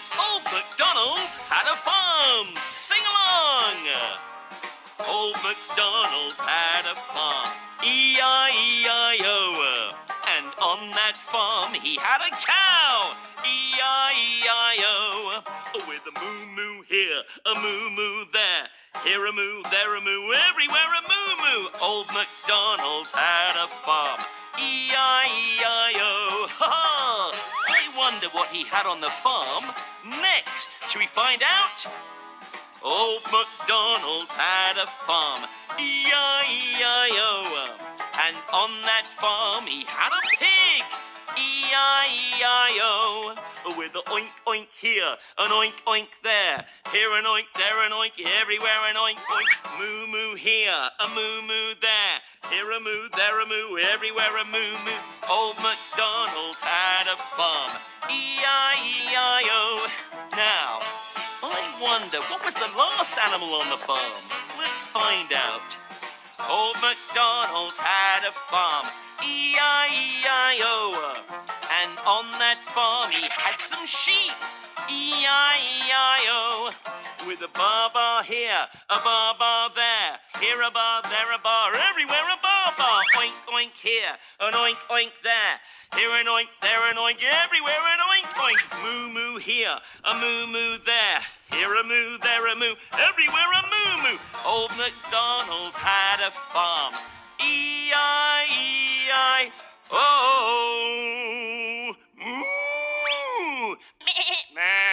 Once Old MacDonald had a farm. Sing along! Old MacDonald had a farm. E-I-E-I-O. And on that farm he had a cow. E-I-E-I-O. With a moo moo here, a moo moo there. Here a moo, there a moo, everywhere a moo moo. Old MacDonald had a farm. E-I-E-I-O. Wonder what he had on the farm next. Should we find out? Old MacDonald had a farm, E-I-E-I-O. And on that farm he had a pig, E-I-E-I-O. With a oink oink here, an oink oink there. Here an oink, there an oink, everywhere an oink oink. Moo moo here, a moo moo there. Here a moo, there a moo, everywhere a moo moo. Old MacDonald had a farm, E-I-E-I-O. Now, I wonder, what was the last animal on the farm? Let's find out. Old MacDonald had a farm, E-I-E-I-O. And on that farm he had some sheep, E-I-E-I-O. With a bar bar here, a bar bar there, here a bar, there a bar, everywhere a bar barber. Oink, oink here, an oink, oink there. Here an oink, there an oink, everywhere an oink, oink. Moo, moo here, a moo, moo there. Here a moo, there a moo, everywhere a moo, moo. Old MacDonald had a farm. E-I, E-I, oh. Moo. Meh.